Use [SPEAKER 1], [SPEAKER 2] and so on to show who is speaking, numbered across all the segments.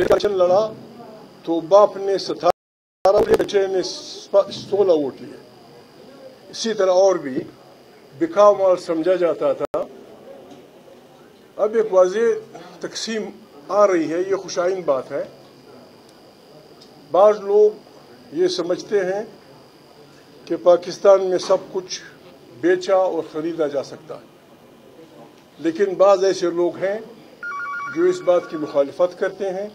[SPEAKER 1] Election لڑا، تو باپ نے ستارہ بچے نے سولہ ووٹ لیے اسی طرح اور بھی بکھاؤ مال سمجھا جاتا تھا۔ اب ایک واضح تقسیم آ رہی ہے، یہ خوشائن بات ہے۔ بعض لوگ یہ سمجھتے ہیں کہ پاکستان میں سب کچھ بیچا اور خریدا جا سکتا ہے۔ لیکن بعض ایسے لوگ ہیں جو اس بات کی مخالفت کرتے ہیں۔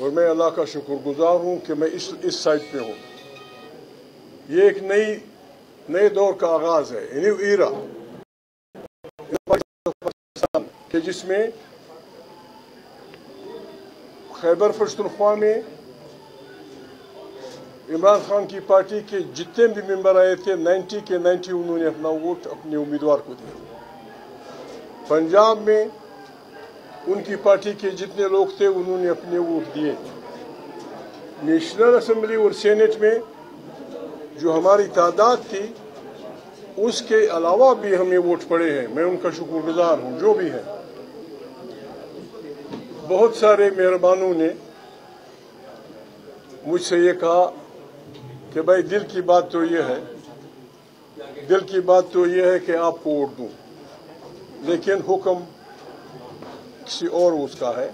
[SPEAKER 1] اور میں اللہ کا شکر گزار ہوں کہ میں اس اس سائٹ پہ ہوں۔ یہ ایک نئی، نئے دور کا آغاز ہے نیو ایرا۔ کہ جس میں خیبر پشتونخوا میں عمران خان کی پارٹی کے جتنے بھی ممبر آئے تھے نائنٹی کے نائنٹی انہوں نے اپنا ووٹ اپنے امیدوار کو دیا۔ پنجاب میں ان کی پارٹی کے جتنے لوگ تھے، انہوں نے اپنے ووٹ دیے۔ نیشنل اسمبلی اور سینٹ میں جو ہماری تعداد تھی، اس کے علاوہ بھی ہمیں ووٹ پڑے ہیں۔ میں ان کا شکر گزار ہوں، جو بھی ہے بہت سارے مہربانوں نے مجھ سے یہ کہا کہ بھائی، دل کی بات تو یہ ہے، دل کی بات تو یہ ہے کہ آپ کو ووٹ دوں۔ لیکن حکم کسی اور اس کا ہے۔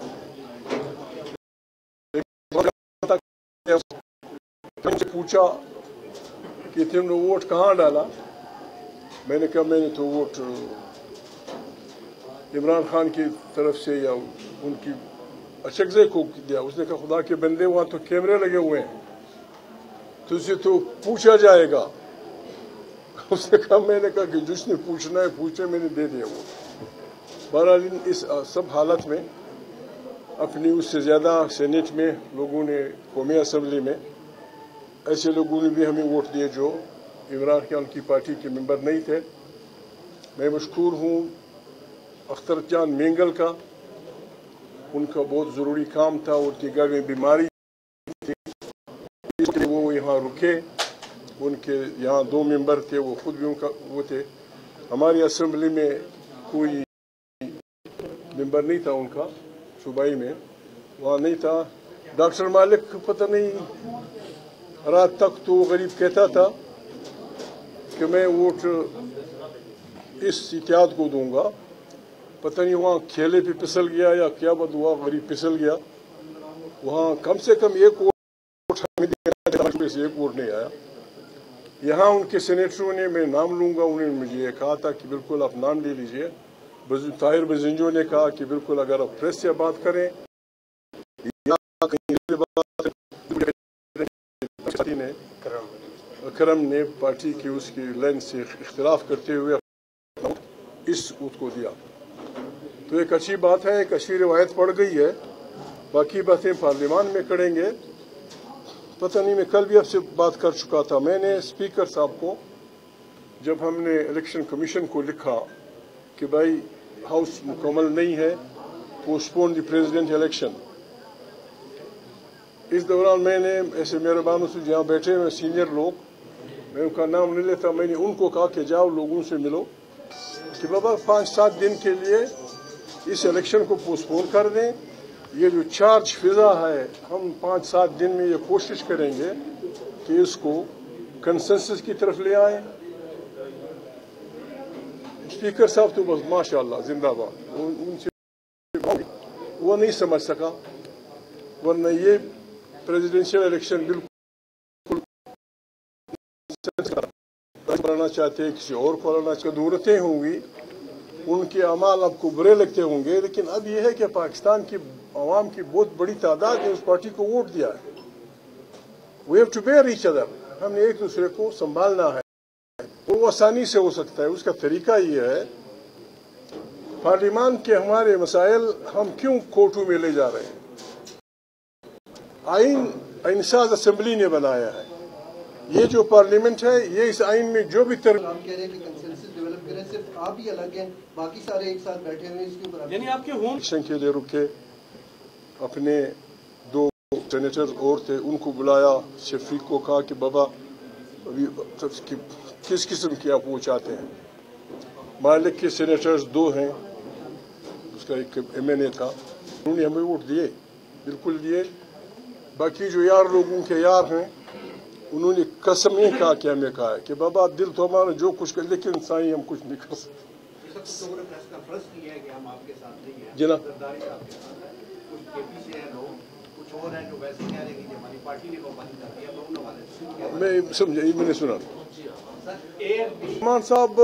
[SPEAKER 1] پوچھا کہ تم نے ووٹ کہاں ڈالا؟ میں نے کہا میں نے تو ووٹ عمران خان کی طرف سے یا ان کی اشقے کو دیا۔ اس نے کہا خدا کے بندے وہاں تو کیمرے لگے ہوئے ہیں۔ تو اسے تو پوچھا جائے گا۔ اس نے کہا میں نے کہا کہ جس نے پوچھنا ہے پوچھے، میں نے دے دیا وہ۔ بہرحال اس سب حالت میں اپنی اس سے زیادہ سینیٹ میں لوگوں نے قومی اسمبلی میں ایسے لوگوں نے بھی ہمیں ووٹ دیے جو عمران خان کی پارٹی کے ممبر نہیں تھے۔ میں مشکور ہوں اختر چاند مینگل کا۔ ان کا بہت ضروری کام تھا اور گھر میں بیماری تھی۔ اس لیے وہ یہاں رکے۔ ان کے یہاں دو ممبر تھے، وہ خود بھی ان کا وہ تھے۔ ہماری اسمبلی میں کوئی ممبر نہیں تھا ان کا، صوبائی میں۔ وہاں نہیں تھا۔ ڈاکٹر مالک پتہ نہیں۔ رات تک تو غریب کہتا تھا کہ میں ووٹ اس اتحاد کو دوں گا۔ پتہ نہیں وہاں کھیلے پہ پھسل گیا یا کیا بد ہوا، غریب پسل گیا۔ وہاں کم سے کم ایک ووٹ ایک ووٹ نہیں آیا۔ یہاں ان کے سینیٹروں نے میں نام لوں گا، انہوں نے مجھے یہ کہا تھا کہ بالکل آپ نام لے لیجیے۔ طاہر بزنجو نے کہا کہ بالکل اگر آپ پریس سے بات کریں، یا نے اکرم نے پارٹی کی اس کی لائن سے اختلاف کرتے ہوئے اس اوت کو دیا۔ تو ایک اچھی بات ہے، ایک اچھی روایت پڑ گئی ہے۔ باقی باتیں پارلیمان میں کریں گے۔ پتہ نہیں میں کل بھی آپ سے بات کر چکا تھا۔ میں نے اسپیکر صاحب کو جب ہم نے الیکشن کمیشن کو لکھا کہ بھائی ہاؤس مکمل نہیں ہے پوسٹپون دی پریزیڈنٹ الیکشن اس دوران میں نے ایسے میرے بانوں سے جہاں بیٹھے ہوئے سینئر لوگ، میں ان کا نام نہیں لیتا، میں نے ان کو کہا کہ جاؤ لوگوں سے ملو کہ بابا پانچ سات دن کے لیے اس الیکشن کو پوسٹپون کر دیں۔ یہ جو چارج فضا ہے، ہم پانچ سات دن میں یہ کوشش کریں گے کہ اس کو کنسنسس کی طرف لے آئیں۔ اسپیکر صاحب تو بس ماشاء اللہ زندہ باد ان سے وہ نہیں سمجھ سکا ورنہ یہ پریزیڈینشیل الیکشن بالکل کرانا چاہتے ہیں کسی اور کرانا چاہتے دورتیں ہوں گی ان کے اعمال آپ کو برے لگتے ہوں گے لیکن اب یہ ہے کہ پاکستان کی عوام کی بہت بڑی تعداد نے اس پارٹی کو ووٹ دیا ہے we have to bear each other ہم نے ایک دوسرے کو سنبھالنا ہے وہ آسانی سے ہو سکتا ہے۔ اس کا طریقہ یہ ہے پارلیمان کے ہمارے مسائل ہم کیوں کوٹو میں لے جا رہے ہیں؟ آئین انساز اسمبلی نے بنایا ہے۔ یہ جو پارلیمنٹ ہے یہ اس آئین میں جو بھی تر... کے لیے رکے اپنے دو سینیٹر اور تھے ان کو بلایا شفیق کو کہا کہ بابا ابھی کس قسم کی آپ وہ چاہتے ہیں؟ مالک کے سینیٹرز دو ہیں، اس کا ایک ایم این اے تھا۔ انہوں نے ہمیں ووٹ دیے، بالکل دیے۔ باقی جو یار لوگوں کے یار ہیں، انہوں نے قسمیں کہا کہ ہمیں کہا ہے کہ بابا دل تو ہمارا جو کچھ کر، لیکن سائیں ہم کچھ نہیں کر سکتے۔
[SPEAKER 2] جناب، میں
[SPEAKER 1] سمجھا میں نے سنا
[SPEAKER 2] رحمان
[SPEAKER 1] صاحب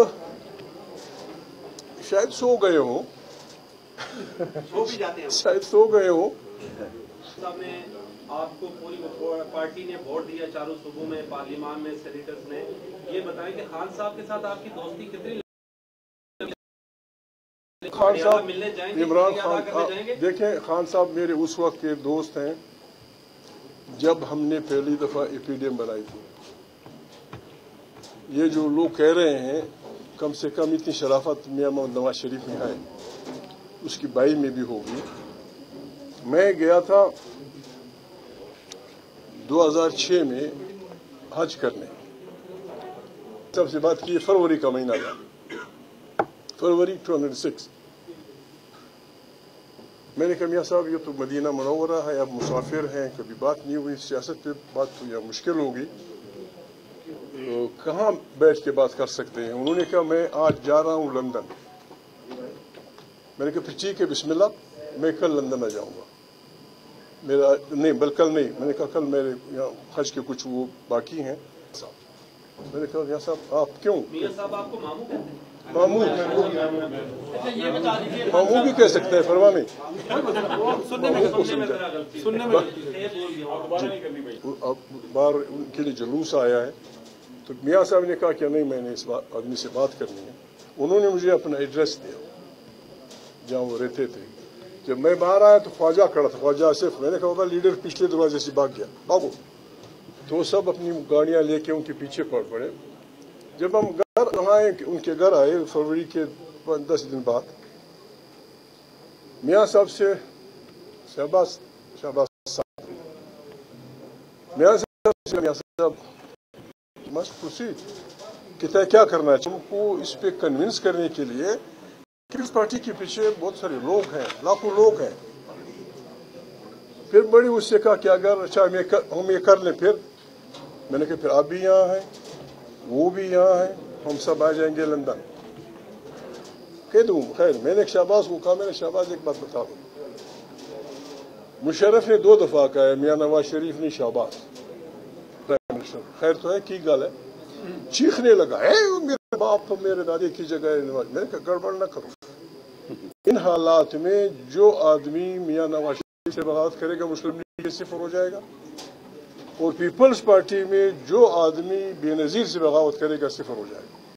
[SPEAKER 1] شاید سو گئے ہوں۔ شاید سو گئے ہوں۔
[SPEAKER 3] آپ کو پوری پارٹی نے ووٹ دیا چاروں صوبوں میں پارلیمان میں سینیٹرز نے۔ یہ بتائیں کہ خان صاحب کے ساتھ آپ کی دوستی کتنی
[SPEAKER 1] خان صاحب
[SPEAKER 3] عمران خان گے؟
[SPEAKER 1] دیکھیں خان صاحب میرے اس وقت کے دوست ہیں جب ہم نے پہلی دفعہ ای پی ڈی ایم بنائی تھی۔ یہ جو لوگ کہہ رہے ہیں، کم سے کم اتنی شرافت میاں محمد نواز شریف میں ہے۔ اس کی بائی میں بھی ہوگی۔ میں گیا تھا دو ہزار چھ میں حج کرنے۔ سب سے بات کی فروری کا مہینہ تھا۔ فروری ٹو ہنڈریڈ سکس۔ میں نے کہا، میاں صاحب، یہ تو مدینہ منورہ ہے، اب مسافر ہیں، کبھی بات نہیں ہوئی، سیاست پہ بات تو یہاں مشکل ہوگی۔ کہاں بیٹھ کے بات کر سکتے ہیں؟ انہوں نے کہا میں آج جا رہا ہوں لندن. میں نے کہا پھر ٹھیک ہے بسم اللہ میں کل لندن آ جاؤں گا. میرا نہیں بل کل نہیں میں نے کہا کل میرے یہاں حج کے کچھ وہ باقی ہیں. میں نے کہا میاں صاحب آپ کیوں؟ آپ
[SPEAKER 3] کو ماموں
[SPEAKER 1] بھی کہہ سکتے ہیں فرما میں اب بار ان کے لیے جلوس آیا ہے۔ تو میاں صاحب نے کہا کہ نہیں، میں نے اس آدمی سے بات کرنی ہے۔ انہوں نے مجھے اپنا ایڈریس دیا، جہاں وہ رہتے تھے۔ جب میں باہر آیا تو خواجہ کھڑا تھا، خواجہ صرف میں نے کہا لیڈر پچھلے دروازے سے بھاگ گیا۔ بابو تو وہ سب اپنی گاڑیاں لے کے ان کے پیچھے پڑ پڑے۔ جب ہم گھر آئے، ان کے گھر آئے، فروری کے دس دن بعد، میاں صاحب سے شہباز شہباز صاحب۔ میاں صاحب سے میاں صاحب مسٹ پروسیڈ کہ طے کیا کرنا ہے تم کو اس پہ کنونس کرنے کے لیے پیپلز پارٹی کے پیچھے بہت سارے لوگ ہیں، لاکھوں لوگ ہیں۔ پھر بڑی اس سے کہا کہ اگر اچھا ہم یہ کر- لیں، پھر میں نے کہا، پھر آپ بھی یہاں ہیں، وہ بھی یہاں ہیں، ہم سب آ جائیں گے لندن۔ کہہ دوں، خیر، میں نے شہباز کو کہا، میں نے شہباز ایک بات بتا دوں۔ مشرف نے دو دفعہ کہا ہے، میاں نواز شریف نے شہباز۔ خیر تو ہے، کی گل ہے؟ چیخنے لگا ہے میرے باپ تو میرے دادی، کی جگہ میں کہا، گڑبڑ نہ کرو۔ ان حالات میں جو آدمی میاں نواز شریف سے بغاوت کرے گا، مسلم لیگ سے صفر ہو جائے گا۔ اور پیپلز پارٹی میں جو آدمی بے نظیر سے بغاوت کرے گا، صفر ہو جائے گا۔